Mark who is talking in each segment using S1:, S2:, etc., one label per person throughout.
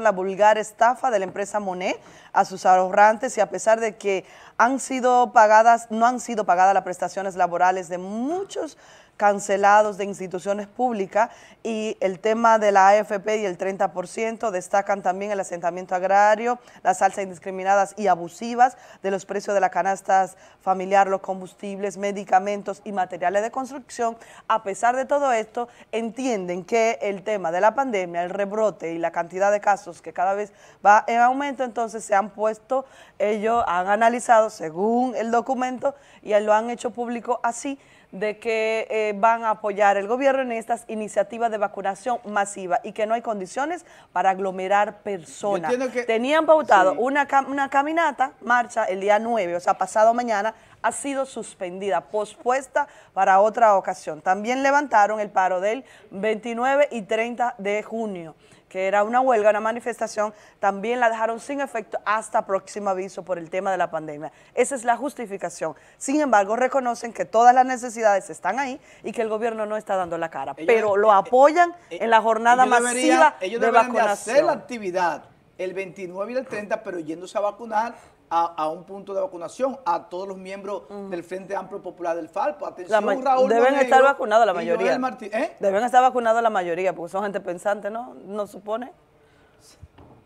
S1: la vulgar estafa de la empresa Monet a sus ahorrantes y a pesar de que han sido pagadas, no han sido pagadas las prestaciones laborales de muchos cancelados de instituciones públicas y el tema de la AFP y el 30% destacan también el asentamiento agrario, las alzas indiscriminadas y abusivas de los precios de las canastas familiar, los combustibles, medicamentos y materiales de construcción. A pesar de todo esto, entienden que el tema de la pandemia, el rebrote y la cantidad de casos que cada vez va en aumento, entonces se han puesto, ellos han analizado según el documento y lo han hecho público así, de que eh, van a apoyar el gobierno en estas iniciativas de vacunación masiva y que no hay condiciones para aglomerar personas. Tenían pautado una, una caminata, marcha, el día 9, o sea, pasado mañana, ha sido suspendida, pospuesta para otra ocasión. También levantaron el paro del 29 y 30 de junio que era una huelga, una manifestación, también la dejaron sin efecto hasta próximo aviso por el tema de la pandemia. Esa es la justificación. Sin embargo, reconocen que todas las necesidades están ahí y que el gobierno no está dando la cara, pero lo eh, apoyan eh, en la jornada masiva
S2: ellos
S1: de vacunación.
S2: hacer la actividad el 29 y el 30, pero yéndose a vacunar a, un punto de vacunación a todos los miembros del Frente Amplio Popular del Falpo.
S1: Atención, Raúl Deben estar vacunados la mayoría. ¿eh? Deben estar vacunados la mayoría, porque son gente pensante, ¿no? ¿No supone?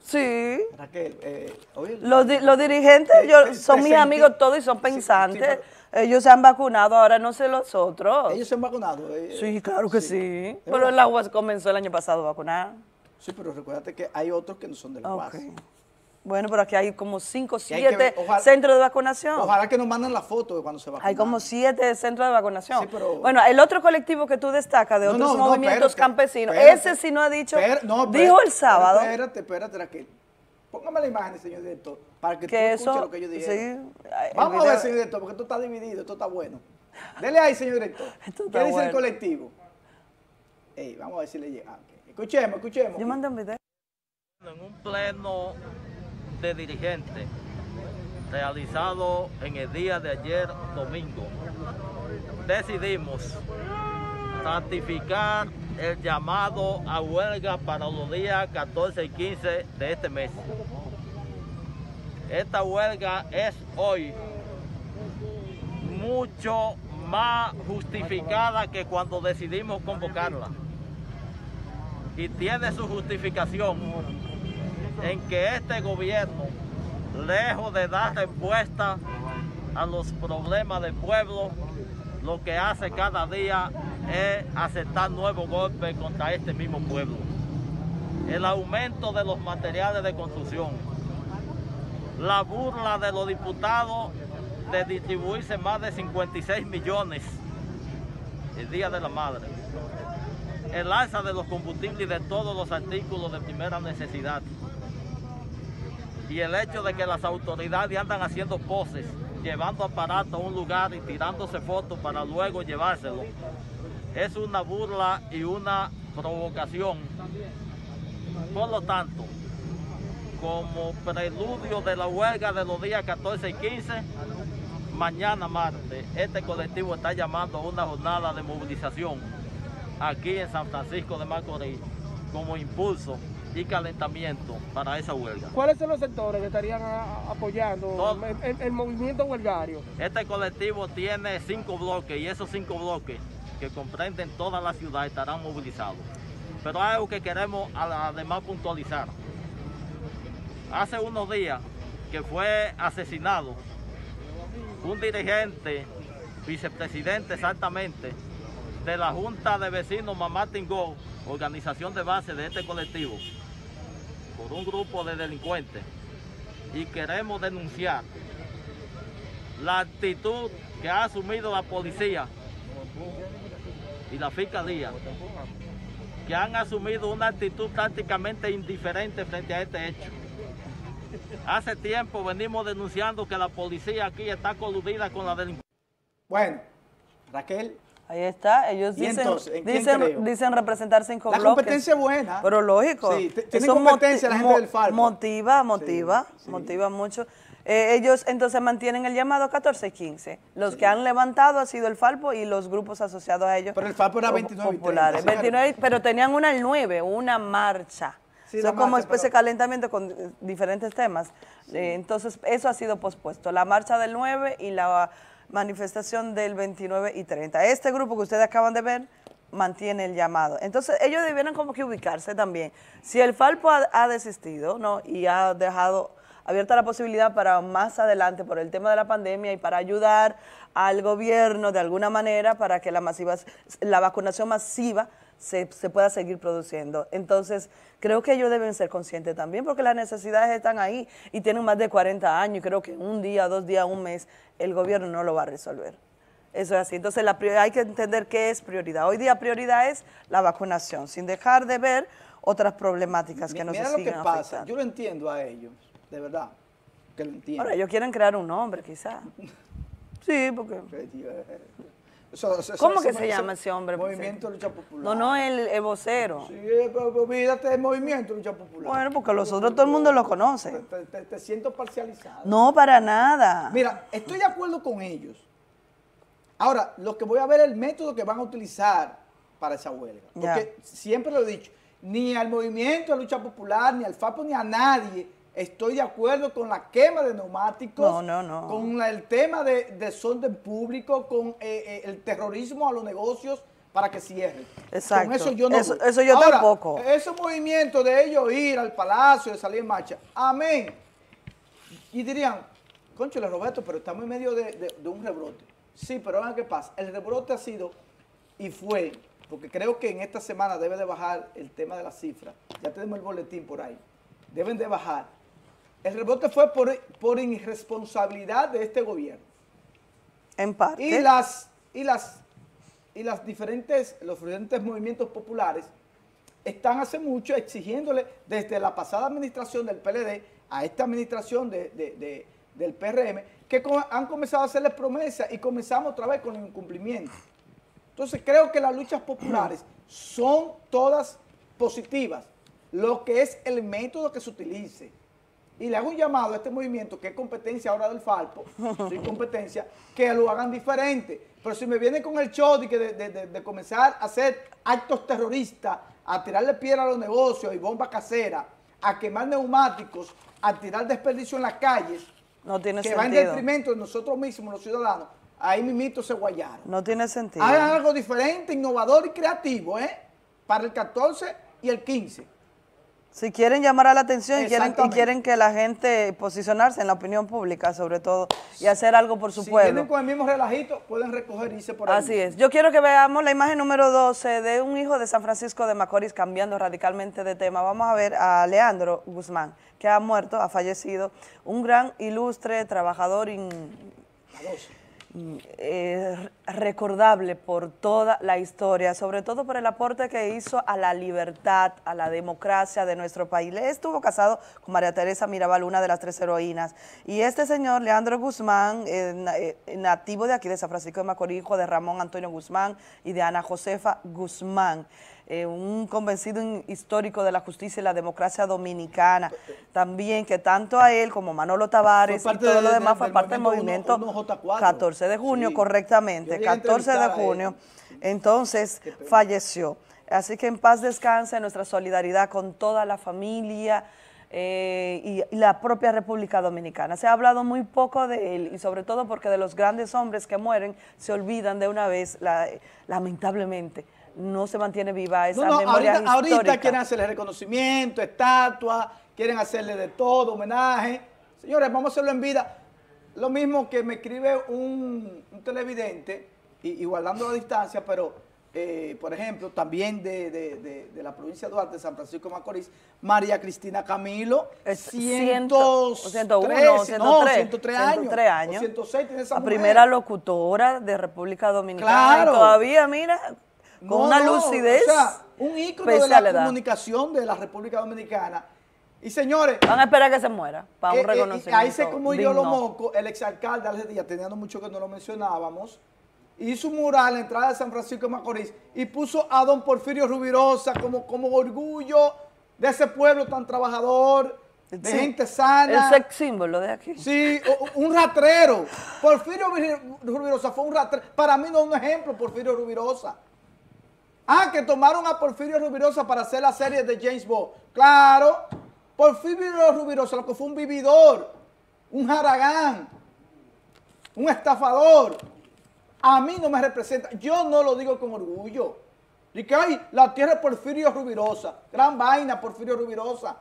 S1: Sí.
S2: Eh,
S1: los, dirigentes son mis amigos todos y son pensantes. ellos se han vacunado, ahora no sé los otros.
S2: ¿Ellos se han vacunado?
S1: Eh, sí, claro que sí. Pero el agua comenzó el año pasado a vacunar.
S2: Sí, pero recuérdate que hay otros que no son del UAS.
S1: Bueno, pero aquí hay como 5 o 7 centros de vacunación.
S2: Ojalá que nos manden la foto de cuando se vacunan.
S1: Hay como 7 centros de vacunación. bueno, el otro colectivo que tú destacas de otros movimientos campesinos, ese sí no ha dicho, dijo el sábado.
S2: Espérate, espérate, Raquel. Póngame la imagen, señor director, para que, tú escuches lo que yo dije. Vamos a ver, señor director, porque esto está dividido, esto está bueno. Dele ahí, señor director. ¿Qué dice el colectivo? Ey, vamos a ver si le llega. Ah, escuchemos, escuchemos.
S1: Yo mandé un video.
S3: En un pleno de dirigente realizado en el día de ayer domingo, decidimos ratificar el llamado a huelga para los días 14 y 15 de este mes. Esta huelga es hoy mucho más justificada que cuando decidimos convocarla. Y tiene su justificación en que este gobierno, lejos de dar respuesta a los problemas del pueblo, lo que hace cada día es aceptar nuevos golpes contra este mismo pueblo. El aumento de los materiales de construcción, la burla de los diputados de distribuirse más de 56 millones el Día de la Madre, el alza de los combustibles y de todos los artículos de primera necesidad, y el hecho de que las autoridades andan haciendo poses, llevando aparatos a un lugar y tirándose fotos para luego llevárselo, es una burla y una provocación. Por lo tanto, como preludio de la huelga de los días 14 y 15, mañana martes, este colectivo está llamando a una jornada de movilización aquí en San Francisco de Macorís como impulso y calentamiento para esa huelga.
S4: ¿Cuáles son los sectores que estarían apoyando el, movimiento huelgario?
S3: Este colectivo tiene cinco bloques y esos cinco bloques que comprenden toda la ciudad estarán movilizados. Pero hay algo que queremos además puntualizar. Hace unos días que fue asesinado un dirigente, vicepresidente exactamente, de la Junta de Vecinos Mamá Tingó, organización de base de este colectivo, por un grupo de delincuentes y queremos denunciar la actitud que ha asumido la policía y la fiscalía, que han asumido una actitud prácticamente indiferente frente a este hecho. Hace tiempo venimos denunciando que la policía aquí está coludida con la delincuencia.
S2: Bueno, Raquel,
S1: Ahí está, ellos dicen, dicen, dicen, representar cinco
S2: la competencia es buena.
S1: Pero lógico.
S2: Sí, competencia la gente del.
S1: Motiva, motiva, motiva mucho. Eh, ellos entonces mantienen el llamado 14 y 15. Los que han levantado ha sido el Falpo y los grupos asociados a ellos.
S2: Pero el Falpo era 29
S1: populares. 29, pero tenían una el 9, una marcha Son como especie de calentamiento con eh, diferentes temas. Eh, entonces, eso ha sido pospuesto. La marcha del 9 y la manifestación del 29 y 30. Este grupo que ustedes acaban de ver mantiene el llamado. Entonces, ellos debieran como que ubicarse también. Si el Falpo ha, desistido ¿no? y ha dejado abierta la posibilidad para más adelante por el tema de la pandemia y para ayudar al gobierno de alguna manera para que la, masiva, la vacunación masiva se, pueda seguir produciendo. Entonces, creo que ellos deben ser conscientes también porque las necesidades están ahí y tienen más de 40 años y creo que un día, dos días, un mes, el gobierno no lo va a resolver. Eso es así. Entonces la hay que entender qué es prioridad. Hoy día prioridad es la vacunación, sin dejar de ver otras problemáticas que nos siguen lo que pasa,
S2: yo lo entiendo a ellos, de verdad, que lo entiendo.
S1: Ahora, ellos quieren crear un nombre, quizás. sí, porque... ¿Cómo que se llama ese hombre?
S2: Movimiento de Lucha Popular.
S1: No, no, el, vocero.
S2: Sí, pero olvídate del Movimiento de Lucha Popular.
S1: Bueno, porque los otros todo el mundo lo conoce.
S2: Te, siento parcializado.
S1: No, para nada.
S2: Mira, estoy de acuerdo con ellos. Ahora, lo que voy a ver es el método que van a utilizar para esa huelga. Porque siempre lo he dicho, ni al Movimiento de Lucha Popular, ni al FAPO, ni a nadie estoy de acuerdo con la quema de neumáticos, con el tema de desorden público, con eh, eh, el terrorismo a los negocios para que cierren.
S1: Exacto. Con eso yo no eso, yo tampoco.
S2: Ese movimiento de ellos ir al palacio, de salir en marcha, amén. Y dirían, conchole Roberto, pero estamos en medio de, un rebrote. Sí, pero vean qué pasa. El rebrote ha sido y fue, porque creo que en esta semana debe de bajar el tema de las cifras. Ya tenemos el boletín por ahí. Deben de bajar el rebote fue por, por irresponsabilidad de este gobierno.
S1: En parte.
S2: Y las, y las, y las diferentes, los diferentes movimientos populares están hace mucho exigiéndole desde la pasada administración del PLD a esta administración del PRM que han comenzado a hacerles promesas y comenzamos otra vez con el incumplimiento. Entonces creo que las luchas populares son todas positivas. Lo que es el método que se utilice y le hago un llamado a este movimiento, que es competencia ahora del Falpo, sin competencia, que lo hagan diferente. Pero si me vienen con el show de, de, comenzar a hacer actos terroristas, a tirarle piedra a los negocios y bombas caseras, a quemar neumáticos, a tirar desperdicio en las calles,
S1: no tiene
S2: que va en detrimento de nosotros mismos, los ciudadanos, ahí mimito se guayaron.
S1: No tiene sentido.
S2: Hagan algo diferente, innovador y creativo, ¿eh? Para el 14 y el 15.
S1: Si quieren llamar a la atención y quieren, quieren que la gente posicionarse en la opinión pública, sobre todo, y hacer algo por su pueblo. Si
S2: vienen con el mismo relajito, pueden recoger y irse por ahí.
S1: Así es. Yo quiero que veamos la imagen número 12 de un hijo de San Francisco de Macorís, cambiando radicalmente de tema. Vamos a ver a Leandro Guzmán, que ha muerto, ha fallecido, un gran, ilustre, trabajador... In eh, recordable por toda la historia, sobre todo por el aporte que hizo a la libertad, a la democracia de nuestro país. Estuvo casado con María Teresa Mirabal, una de las tres heroínas. Y este señor, Leandro Guzmán, eh, eh, nativo de aquí de San Francisco de Macorís, hijo de Ramón Antonio Guzmán y de Ana Josefa Guzmán. Eh, un convencido histórico de la justicia y la democracia dominicana. También que tanto a él como Manolo Tavares y todo lo demás fue parte del movimiento 14 de junio, correctamente, 14 de junio. Entonces falleció. Así que en paz descanse nuestra solidaridad con toda la familia, eh, y, la propia República Dominicana. Se ha hablado muy poco de él y sobre todo porque de los grandes hombres que mueren se olvidan de una vez, lamentablemente no se mantiene viva esa memoria
S2: ahorita, ahorita quieren hacerle reconocimiento, estatua, quieren hacerle de todo, homenaje. Señores, vamos a hacerlo en vida. Lo mismo que me escribe un, televidente, y, guardando la distancia, pero, eh, por ejemplo, también de, la provincia de Duarte, San Francisco de Macorís, María Cristina Camilo, 101, 103, no, 103 años. 103 años. 106 tiene esa
S1: La primera locutora de República Dominicana. Claro. Y todavía, mira, con una lucidez. O sea,
S2: un ícono de la, comunicación de la República Dominicana. Y señores.
S1: Van a esperar que se muera para un eh, eh, reconocimiento.
S2: ahí se como yo lo moco, el exalcalde hace días, teniendo mucho que no lo mencionábamos, hizo un mural en la entrada de San Francisco de Macorís y puso a don Porfirio Rubirosa como, como orgullo de ese pueblo tan trabajador, de gente sana.
S1: El sex símbolo de aquí.
S2: Sí, un ratrero. Porfirio Rubirosa fue un ratrero. Para mí no es un ejemplo, Porfirio Rubirosa. Ah, que tomaron a Porfirio Rubirosa para hacer la serie de James Bond. Claro, Porfirio Rubirosa lo que fue un vividor, un haragán, un estafador. A mí no me representa. Yo no lo digo con orgullo. Y que hay la tierra de Porfirio Rubirosa. Gran vaina, Porfirio Rubirosa.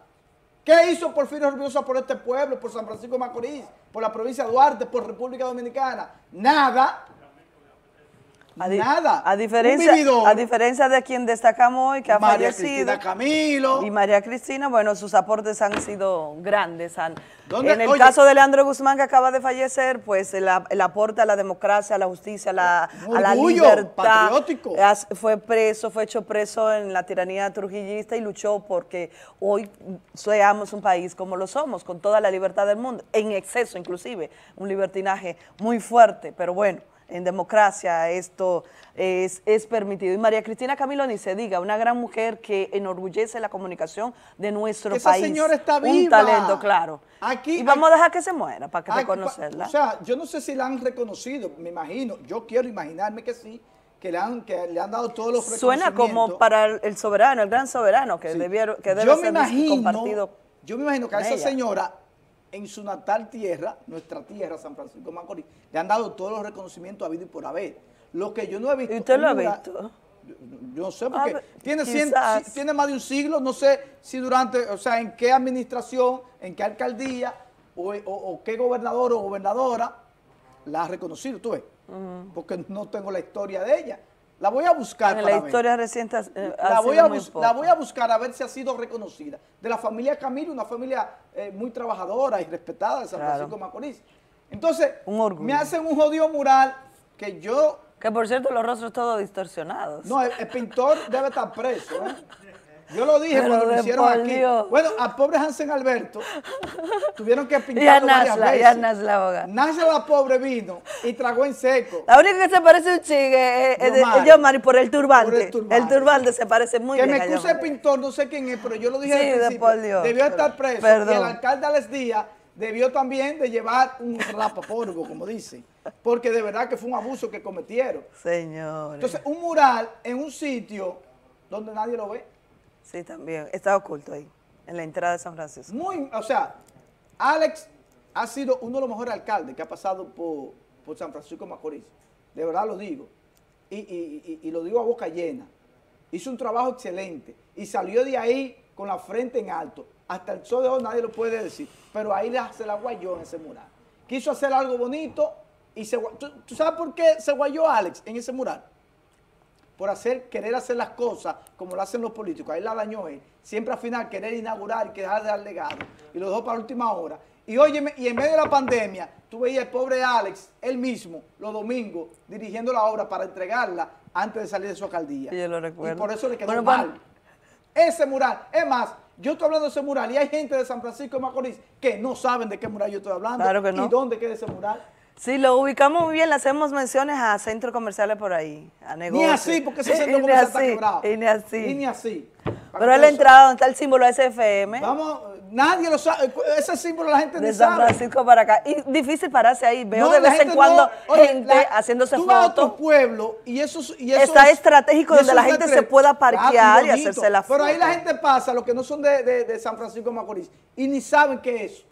S2: ¿Qué hizo Porfirio Rubirosa por este pueblo, por San Francisco de Macorís, por la provincia de Duarte, por República Dominicana? Nada.
S1: A Nada. A diferencia, a diferencia de quien destacamos hoy, que ha
S2: María
S1: fallecido.
S2: Cristina Camilo.
S1: Y María Cristina, bueno, sus aportes han sido grandes. Han, en el caso de Leandro Guzmán, que acaba de fallecer, pues el, aporte a la democracia, a la justicia, a la, a la libertad.
S2: patriótico.
S1: Fue preso, fue hecho preso en la tiranía trujillista y luchó porque hoy seamos un país como lo somos, con toda la libertad del mundo, en exceso inclusive, un libertinaje muy fuerte, pero bueno en democracia esto es, permitido. Y María Cristina Camilo ni se diga, una gran mujer que enorgullece la comunicación de nuestro país. Esa
S2: señora está viva.
S1: Un talento, claro. Aquí, y vamos a dejar que se muera para que reconocerla.
S2: O sea, yo no sé si la han reconocido, me imagino, yo quiero imaginarme que sí, que le han, que le han dado todos los
S1: Suena como para el soberano, el gran soberano, que, debieron, que debe ser compartido.
S2: Yo me imagino que a esa señora en su natal tierra, nuestra tierra, San Francisco de Macorís, le han dado todos los reconocimientos habido y por haber. Lo que yo no he visto...
S1: ¿Y usted lo ha visto?
S2: Yo, no sé, porque tiene, tiene más de un siglo, no sé si durante, o sea, en qué administración, en qué alcaldía, o, qué gobernador o gobernadora la ha reconocido, tú ves, porque no tengo la historia de ella. La voy a buscar.
S1: En la historia reciente
S2: eh, la, voy a la voy a buscar a ver si ha sido reconocida. De la familia Camilo, una familia eh, muy trabajadora y respetada de San Francisco de Macorís. Entonces, me hacen un jodido mural que yo...
S1: Que por cierto, los rostros todos distorsionados.
S2: No, el, el pintor debe estar preso. ¿eh? Yo lo dije cuando lo hicieron aquí. Bueno, a pobre Hansen Alberto tuvieron que pintarlo varias veces. Y a
S1: Nasla,
S2: Nasla la pobre vino y tragó en seco.
S1: La única que se parece un chigue es, yo, Mari, por el turbante. el turbante. se parece muy
S2: bien.
S1: Que
S2: me excuse el pintor, no sé quién es, pero yo lo dije sí, al principio. Debió estar preso. Perdón. Y el alcalde Alex Díaz debió también de llevar un rapapolvo, como dicen. Porque de verdad que fue un abuso que cometieron.
S1: Señor.
S2: Entonces, un mural en un sitio donde nadie lo ve.
S1: Sí, también. Está oculto ahí, en la entrada de San Francisco.
S2: Muy, o sea, Alex ha sido uno de los mejores alcaldes que ha pasado por, San Francisco Macorís. De verdad lo digo. Y, lo digo a boca llena. Hizo un trabajo excelente y salió de ahí con la frente en alto. Hasta el sol de hoy nadie lo puede decir. Pero ahí se la guayó en ese mural. Quiso hacer algo bonito y se ¿Tú, ¿Tú sabes por qué se guayó Alex en ese mural? Por hacer, querer hacer las cosas como lo hacen los políticos. Ahí la dañó él. Siempre al final querer inaugurar y quedar de dar legado. Y lo dejó para la última hora. Y oye, y en medio de la pandemia, tú veías el pobre Alex, él mismo, los domingos, dirigiendo la obra para entregarla antes de salir de su alcaldía.
S1: Y, yo lo recuerdo.
S2: y por eso le quedó mal. Ese mural, es más, yo estoy hablando de ese mural y hay gente de San Francisco de Macorís que no saben de qué mural yo estoy hablando
S1: claro que no.
S2: y dónde queda ese mural.
S1: Sí, lo ubicamos muy bien, le hacemos menciones a centros comerciales por ahí, a negocios.
S2: Ni así, porque ese centro comercial está quebrado.
S1: Y ni así.
S2: Y ni así.
S1: Pero es la entrada donde está el símbolo SFM.
S2: Vamos, nadie lo sabe, ese símbolo la gente
S1: de San Francisco para acá. Y difícil pararse ahí, veo de vez en cuando gente haciéndose fotos. Tú vas a otro
S2: pueblo y eso, y
S1: eso Está estratégico donde la gente se pueda parquear y, hacerse la foto.
S2: Pero ahí la gente pasa, los que no son de, de, de San Francisco de Macorís, y ni saben qué es